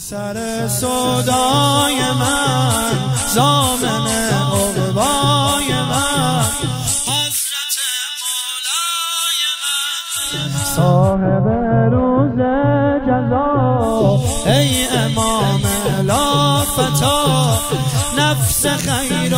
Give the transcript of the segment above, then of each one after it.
سر صدای من زامن عقبای من. حضرت مولای من. صاحب روز جزا. ای امام لا فتا نفس خیر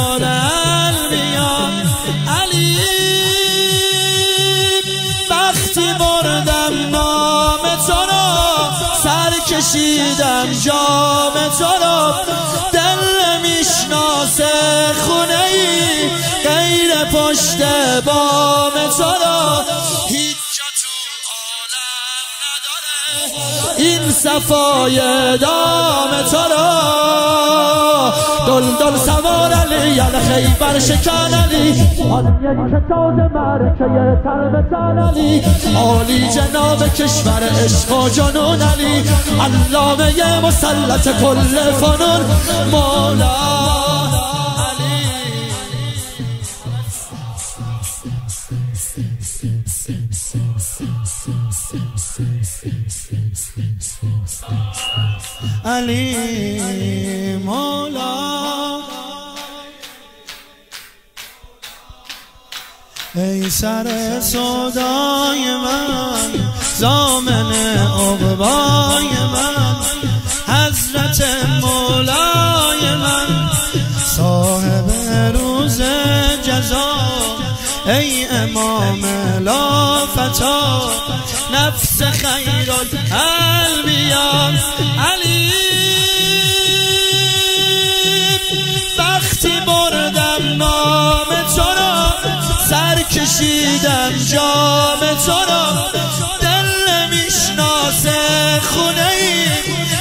کشیدم جام تو را دل می‌شناسه خونه ای غیر پشت بام تو را هیچ تو عالم نداره. این صفای دام تو را دل دل سوار علی خیبر شکن علی. آن یک تازه مرکه تن علی. عالی جناب کشور عشق و جنون علی. علامه مسلط کل فنون مولا علی. مولا ای سر صدای من زامن عقبای من حضرت مولای من صاحب روز جزا ای امام لا فتا نفس خیر الانبیا علی کشیدم جام تو را. دل می‌شناسه خونه ای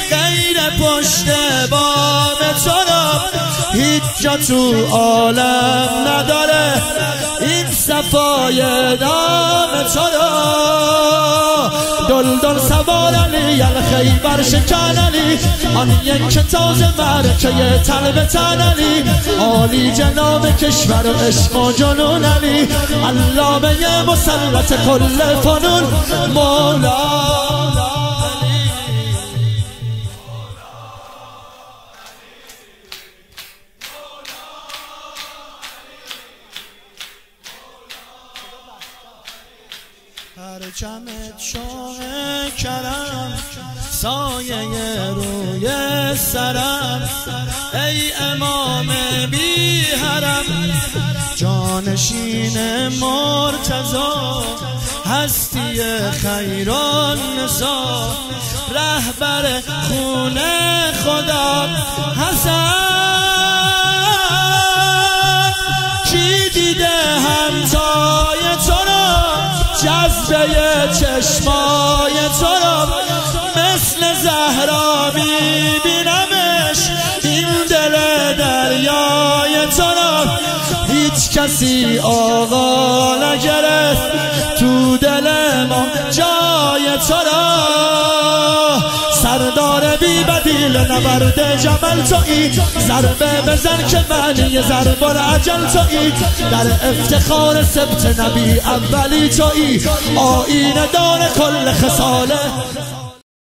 غیر پشت بام تو را. هیچ جا تو عالم نداره. صفای نام تو را. دل دل سوار علی الخیبر شکن علی آن یک تازه مرکه تن تن علی عالی جناب کشور عشق و جنون علی علامه مسلط کل فنون مولا پرچمت شاه کرم سایه روی سرم ای امام بی حرم. جانشین مرتضا هستی خیران نسا رهبر خونه خدا حسن جذبه چشمای تو را. مثل زهرا میبینمش. این دل دریای تو را. هیچ کسی آقا نگرفت. تو دل ما بدیل نبرد جمل توی ضربه بزن که معنی ضرب عجل توی در افتخار سبت نبی اولی توی آین دار کل خساله.